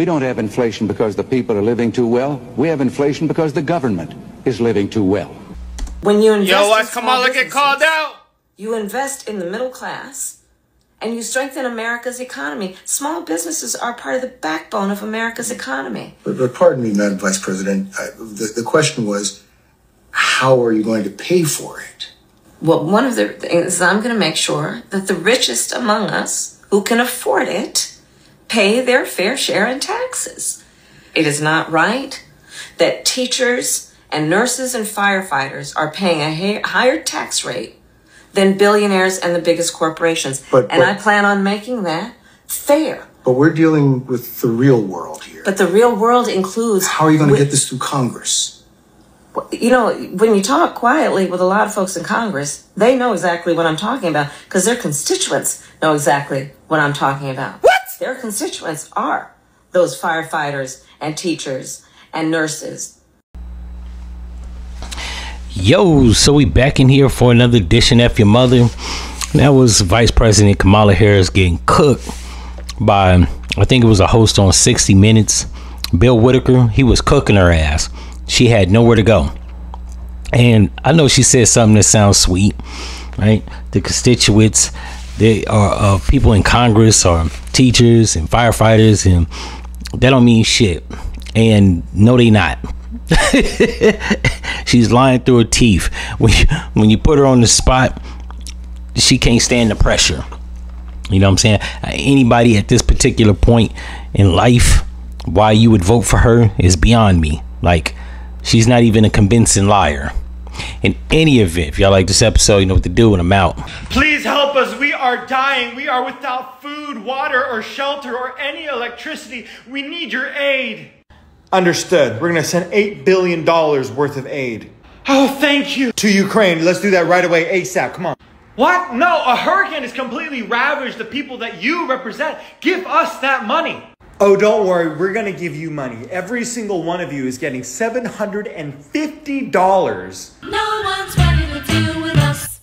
We don't have inflation because the people are living too well. We have inflation because the government is living too well. When you invest Yo, watch in small Kamala get called out. You invest in the middle class and you strengthen America's economy. Small businesses are part of the backbone of America's economy. But, but pardon me, Madam Vice President. I, the, the question was, how are you going to pay for it? Well, one of the things I'm going to make sure that the richest among us who can afford it pay their fair share in taxes. It is not right that teachers and nurses and firefighters are paying a higher tax rate than billionaires and the biggest corporations. But- and but- I plan on making that fair. But we're dealing with the real world here. But the real world includes how are you going to get this through Congress? you know, when you talk quietly with a lot of folks in Congress, they know exactly what I'm talking about because their constituents know exactly what I'm talking about. Their constituents are those firefighters and teachers and nurses. Yo, so we back in here for another edition F Your Mother. That was Vice President Kamala Harris getting cooked by, I think it was a host on 60 Minutes, Bill Whitaker. He was cooking her ass. She had nowhere to go. And I know she said something that sounds sweet, right? The constituents, they are of people in Congress or teachers and firefighters, and that don't mean shit. And no, they not. She's lying through her teeth. When you, when you put her on the spot, she can't stand the pressure. You know what I'm saying? Anybody at this particular point in life, why you would vote for her is beyond me. Like, she's not even a convincing liar. In any event, if y'all like this episode, you know what to do, and I'm out. Please help us. We are dying. We are without food, water, or shelter, or any electricity. We need your aid. Understood. We're going to send $8 billion worth of aid. Oh, thank you. To Ukraine. Let's do that right away, ASAP. Come on. What? No, a hurricane has completely ravaged the people that you represent. Give us that money. Oh, don't worry. We're going to give you money. Every single one of you is getting $750. No